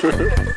Tschüss.